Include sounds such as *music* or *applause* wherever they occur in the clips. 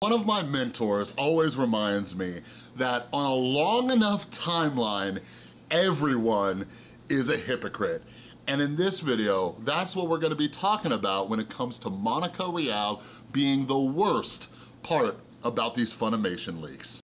One of my mentors always reminds me that on a long enough timeline, everyone is a hypocrite. And in this video, that's what we're gonna be talking about when it comes to Monica Rial being the worst part about these Funimation leaks.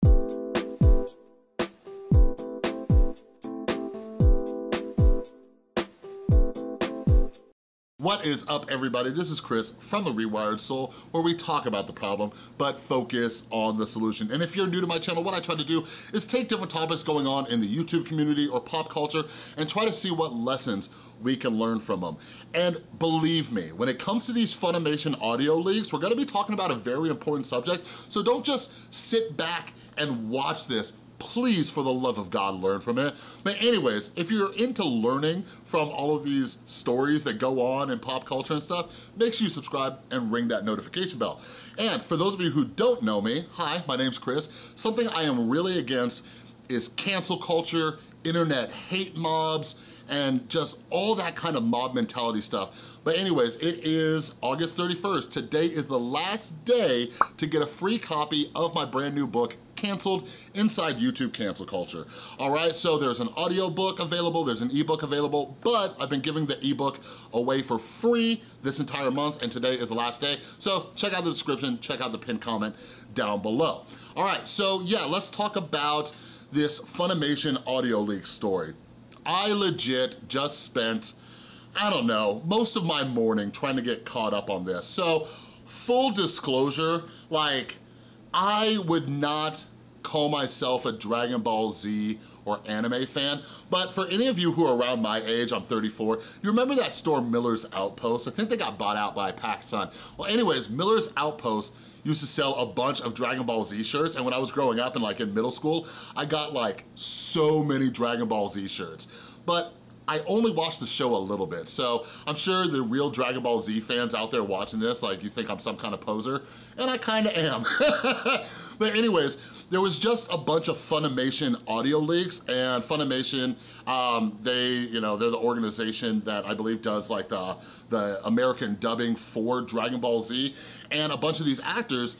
What is up everybody? This is Chris from The Rewired Soul where we talk about the problem but focus on the solution. And if you're new to my channel, what I try to do is take different topics going on in the YouTube community or pop culture and try to see what lessons we can learn from them. And believe me, when it comes to these Funimation audio leaks, we're gonna be talking about a very important subject, so don't just sit back and watch this please, for the love of God, learn from it. But anyways, if you're into learning from all of these stories that go on in pop culture and stuff, make sure you subscribe and ring that notification bell. And for those of you who don't know me, hi, my name's Chris. Something I am really against is cancel culture, internet hate mobs, and just all that kind of mob mentality stuff. But anyways, it is August 31st. Today is the last day to get a free copy of my brand new book, canceled inside YouTube cancel culture. All right, so there's an audio book available, there's an ebook available, but I've been giving the ebook away for free this entire month and today is the last day. So check out the description, check out the pinned comment down below. All right, so yeah, let's talk about this Funimation audio leak story. I legit just spent, I don't know, most of my morning trying to get caught up on this. So full disclosure, like I would not call myself a Dragon Ball Z or anime fan, but for any of you who are around my age, I'm 34, you remember that store Miller's Outpost? I think they got bought out by PacSun. Well anyways, Miller's Outpost used to sell a bunch of Dragon Ball Z shirts and when I was growing up and like in middle school, I got like so many Dragon Ball Z shirts. But I only watched the show a little bit, so I'm sure the real Dragon Ball Z fans out there watching this, like you think I'm some kind of poser, and I kinda am. *laughs* but anyways, there was just a bunch of Funimation audio leaks and Funimation, um, they, you know, they're the organization that I believe does like the, the American dubbing for Dragon Ball Z. And a bunch of these actors,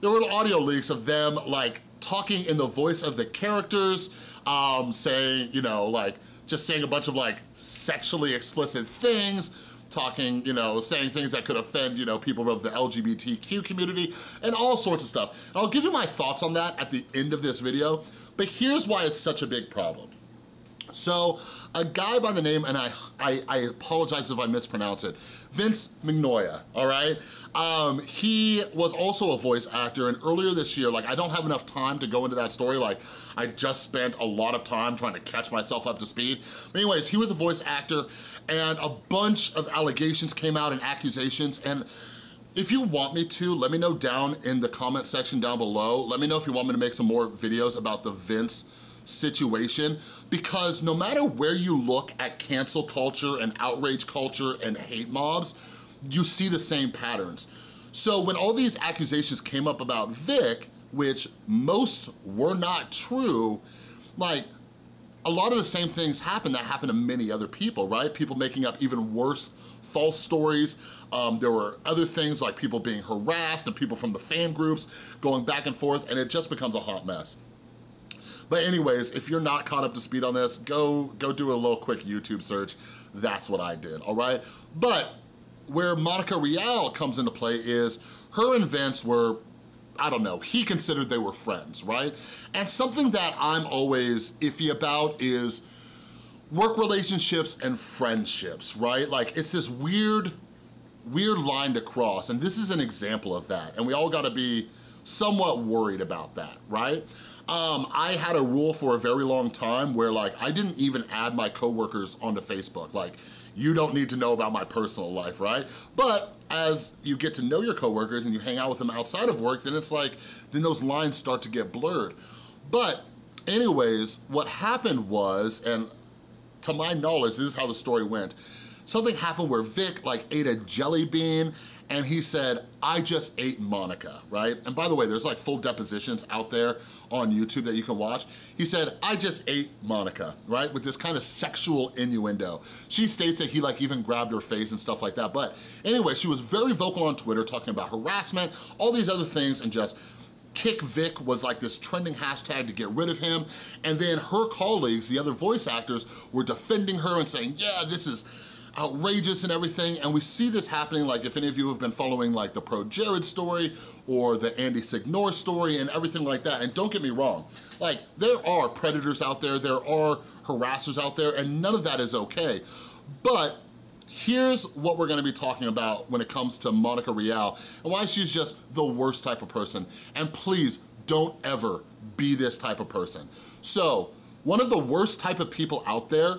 there were audio leaks of them like talking in the voice of the characters, um, saying, you know, like just saying a bunch of like sexually explicit things, talking, you know, saying things that could offend, you know, people of the LGBTQ community and all sorts of stuff. And I'll give you my thoughts on that at the end of this video, but here's why it's such a big problem. So a guy by the name, and I, I, I apologize if I mispronounce it, Vince Mignogna, all right? Um, he was also a voice actor, and earlier this year, like I don't have enough time to go into that story, like I just spent a lot of time trying to catch myself up to speed. But anyways, he was a voice actor, and a bunch of allegations came out and accusations, and if you want me to, let me know down in the comment section down below. Let me know if you want me to make some more videos about the Vince situation because no matter where you look at cancel culture and outrage culture and hate mobs, you see the same patterns. So when all these accusations came up about Vic, which most were not true, like a lot of the same things happen that happen to many other people, right? People making up even worse false stories. Um, there were other things like people being harassed and people from the fan groups going back and forth and it just becomes a hot mess. But anyways, if you're not caught up to speed on this, go, go do a little quick YouTube search. That's what I did, all right? But where Monica Rial comes into play is her and Vince were I don't know, he considered they were friends, right? And something that I'm always iffy about is work relationships and friendships, right? Like it's this weird, weird line to cross and this is an example of that and we all gotta be somewhat worried about that, right? Um, I had a rule for a very long time where like I didn't even add my coworkers onto Facebook. Like you don't need to know about my personal life, right? But as you get to know your coworkers and you hang out with them outside of work, then it's like, then those lines start to get blurred. But anyways, what happened was, and to my knowledge, this is how the story went, something happened where Vic like ate a jelly bean and he said, I just ate Monica, right? And by the way, there's like full depositions out there on YouTube that you can watch. He said, I just ate Monica, right? With this kind of sexual innuendo. She states that he like even grabbed her face and stuff like that. But anyway, she was very vocal on Twitter talking about harassment, all these other things and just Kick Vic was like this trending hashtag to get rid of him. And then her colleagues, the other voice actors, were defending her and saying, yeah, this is outrageous and everything. And we see this happening, like if any of you have been following like the Pro Jared story or the Andy Signore story and everything like that. And don't get me wrong, like there are predators out there, there are harassers out there, and none of that is okay. But here's what we're gonna be talking about when it comes to Monica Rial and why she's just the worst type of person. And please, don't ever be this type of person. So, one of the worst type of people out there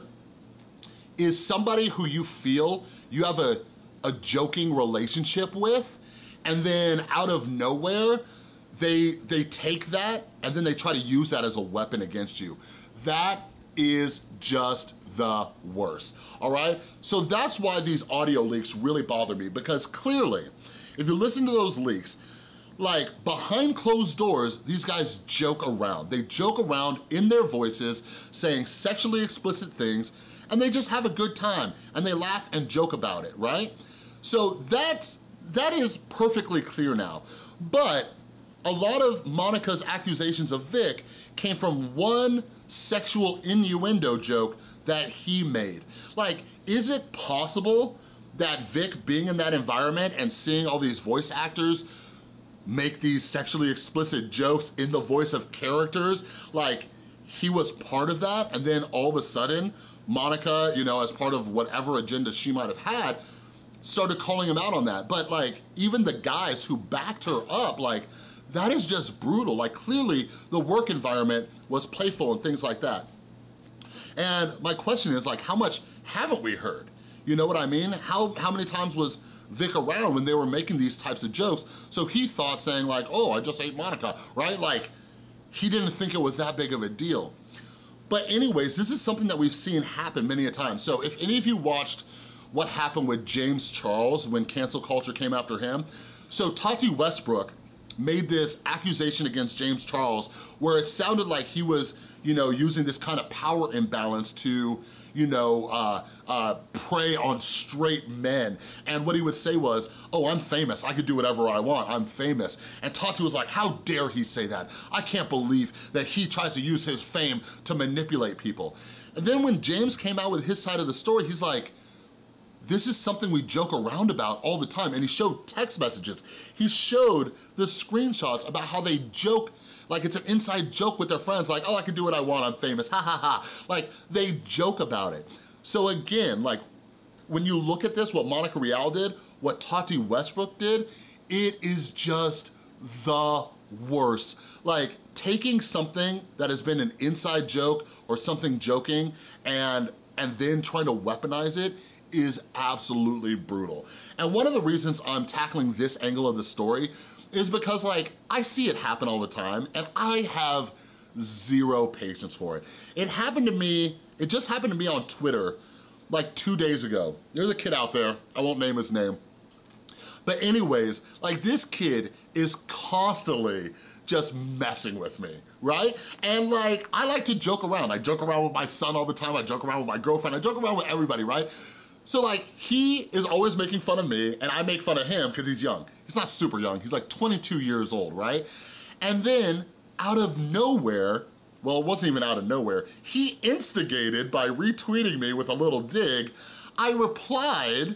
is somebody who you feel you have a, a joking relationship with and then out of nowhere, they, they take that and then they try to use that as a weapon against you. That is just the worst, all right? So that's why these audio leaks really bother me because clearly, if you listen to those leaks, like behind closed doors, these guys joke around. They joke around in their voices saying sexually explicit things and they just have a good time and they laugh and joke about it, right? So that's, that is perfectly clear now. But a lot of Monica's accusations of Vic came from one sexual innuendo joke that he made. Like, is it possible that Vic being in that environment and seeing all these voice actors make these sexually explicit jokes in the voice of characters, like he was part of that and then all of a sudden Monica, you know, as part of whatever agenda she might have had, started calling him out on that. But like, even the guys who backed her up, like, that is just brutal. Like clearly the work environment was playful and things like that. And my question is like, how much haven't we heard? You know what I mean? How, how many times was Vic around when they were making these types of jokes? So he thought saying like, oh, I just ate Monica, right? Like, he didn't think it was that big of a deal. But anyways, this is something that we've seen happen many a time. So if any of you watched what happened with James Charles when cancel culture came after him, so Tati Westbrook made this accusation against James Charles where it sounded like he was, you know, using this kind of power imbalance to, you know, uh, uh, prey on straight men. And what he would say was, oh, I'm famous. I could do whatever I want. I'm famous. And Tati was like, how dare he say that? I can't believe that he tries to use his fame to manipulate people. And then when James came out with his side of the story, he's like, this is something we joke around about all the time. And he showed text messages. He showed the screenshots about how they joke like it's an inside joke with their friends, like, oh, I can do what I want, I'm famous, *laughs* ha ha ha. Like, they joke about it. So again, like, when you look at this, what Monica Rial did, what Tati Westbrook did, it is just the worst. Like, taking something that has been an inside joke or something joking and, and then trying to weaponize it is absolutely brutal. And one of the reasons I'm tackling this angle of the story is because like, I see it happen all the time and I have zero patience for it. It happened to me, it just happened to me on Twitter like two days ago. There's a kid out there, I won't name his name. But anyways, like this kid is constantly just messing with me, right? And like, I like to joke around. I joke around with my son all the time. I joke around with my girlfriend. I joke around with everybody, right? So like, he is always making fun of me and I make fun of him because he's young. He's not super young, he's like 22 years old, right? And then out of nowhere, well, it wasn't even out of nowhere, he instigated by retweeting me with a little dig. I replied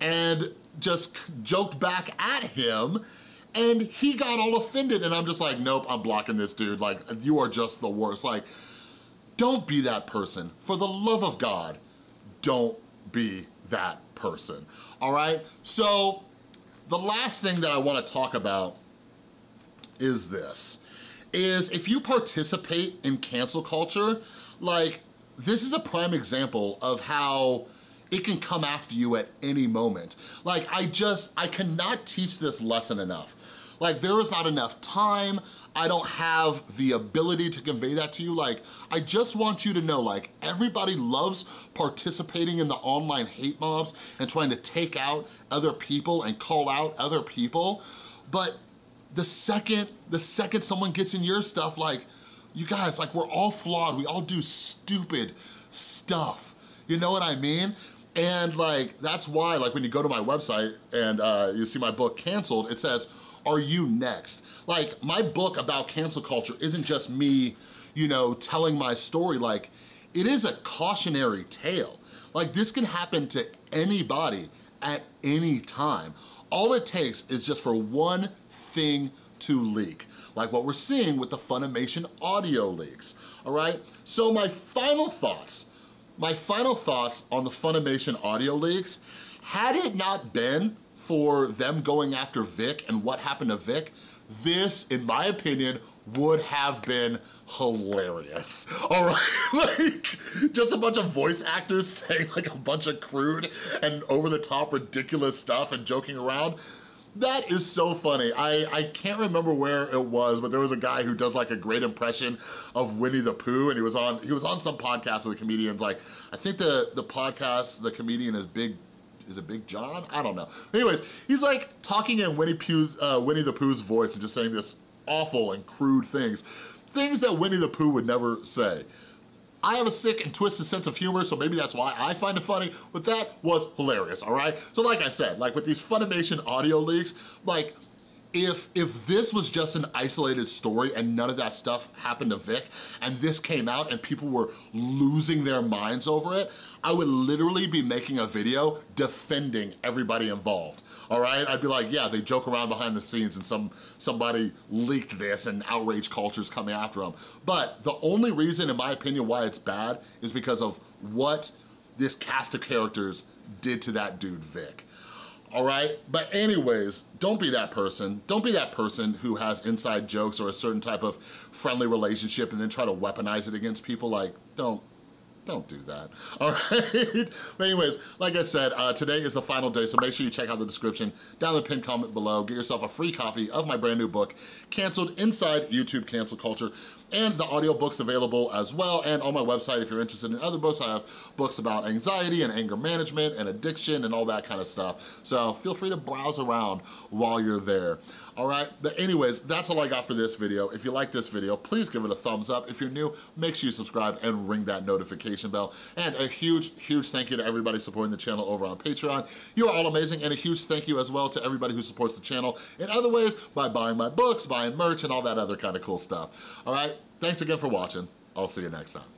and just joked back at him and he got all offended and I'm just like, nope, I'm blocking this dude. Like, you are just the worst. Like, don't be that person. For the love of God, don't be that person, all right? So the last thing that I wanna talk about is this, is if you participate in cancel culture, like this is a prime example of how it can come after you at any moment. Like I just, I cannot teach this lesson enough. Like there is not enough time, I don't have the ability to convey that to you. Like, I just want you to know, like, everybody loves participating in the online hate mobs and trying to take out other people and call out other people. But the second, the second someone gets in your stuff, like, you guys, like, we're all flawed. We all do stupid stuff. You know what I mean? And like, that's why, like when you go to my website and uh, you see my book canceled, it says, are you next? Like my book about cancel culture isn't just me, you know, telling my story. Like it is a cautionary tale. Like this can happen to anybody at any time. All it takes is just for one thing to leak, like what we're seeing with the Funimation audio leaks, all right? So my final thoughts, my final thoughts on the Funimation audio leaks, had it not been for them going after Vic and what happened to Vic, this, in my opinion, would have been hilarious, *laughs* all right? *laughs* like, just a bunch of voice actors *laughs* saying like a bunch of crude and over-the-top ridiculous stuff and joking around. That is so funny. I, I can't remember where it was, but there was a guy who does like a great impression of Winnie the Pooh and he was on he was on some podcast with the comedians. Like, I think the, the podcast, the comedian is Big is it Big John? I don't know. Anyways, he's like talking in Winnie, uh, Winnie the Pooh's voice and just saying this awful and crude things. Things that Winnie the Pooh would never say. I have a sick and twisted sense of humor, so maybe that's why I find it funny, but that was hilarious, all right? So like I said, like with these Funimation audio leaks, like if, if this was just an isolated story and none of that stuff happened to Vic, and this came out and people were losing their minds over it, I would literally be making a video defending everybody involved, all right? I'd be like, yeah, they joke around behind the scenes and some somebody leaked this and outrage culture's coming after them. But the only reason, in my opinion, why it's bad is because of what this cast of characters did to that dude, Vic all right? But anyways, don't be that person. Don't be that person who has inside jokes or a certain type of friendly relationship and then try to weaponize it against people. Like, don't, don't do that, *laughs* all right? but anyways, like I said, uh, today is the final day, so make sure you check out the description down in the pinned comment below. Get yourself a free copy of my brand new book, Canceled Inside YouTube Cancel Culture, and the audiobook's available as well. And on my website, if you're interested in other books, I have books about anxiety and anger management and addiction and all that kind of stuff. So feel free to browse around while you're there. All right, but anyways, that's all I got for this video. If you like this video, please give it a thumbs up. If you're new, make sure you subscribe and ring that notification bell. And a huge, huge thank you to everybody supporting the channel over on Patreon. You are all amazing, and a huge thank you as well to everybody who supports the channel in other ways by buying my books, buying merch, and all that other kind of cool stuff. All right, thanks again for watching. I'll see you next time.